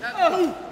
Oh.